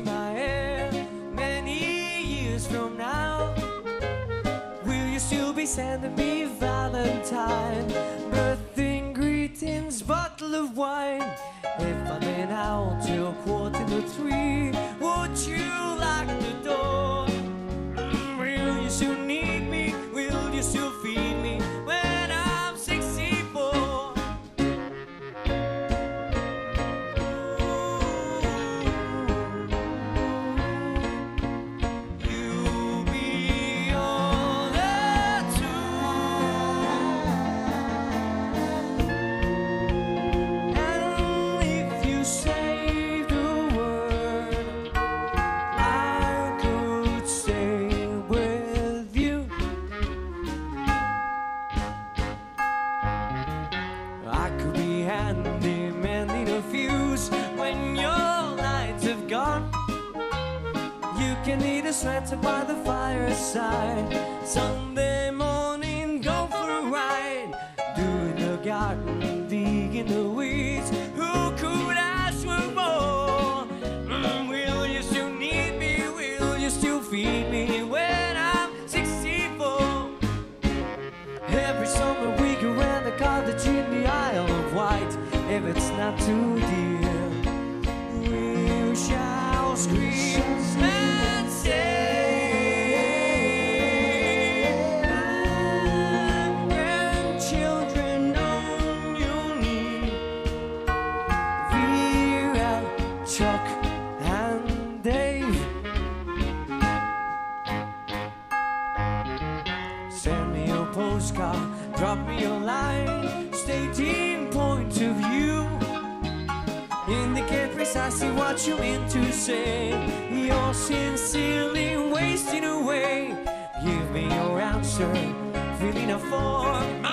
my hair many years from now? Will you still be sending me Valentine's? You can eat a sweater by the fireside. Sunday morning, go for a ride. Do in the garden, dig in the weeds. Who could ask for more? Mm, will you still need me? Will you still feed me when I'm 64? Every summer we go rent a cottage in the Isle of Wight. If it's not too dear, we shall scream Send me a postcard, drop me a line, stating point of view. Indicate precisely what you mean to say. You're sincerely wasting away. Give me your answer, filling a form.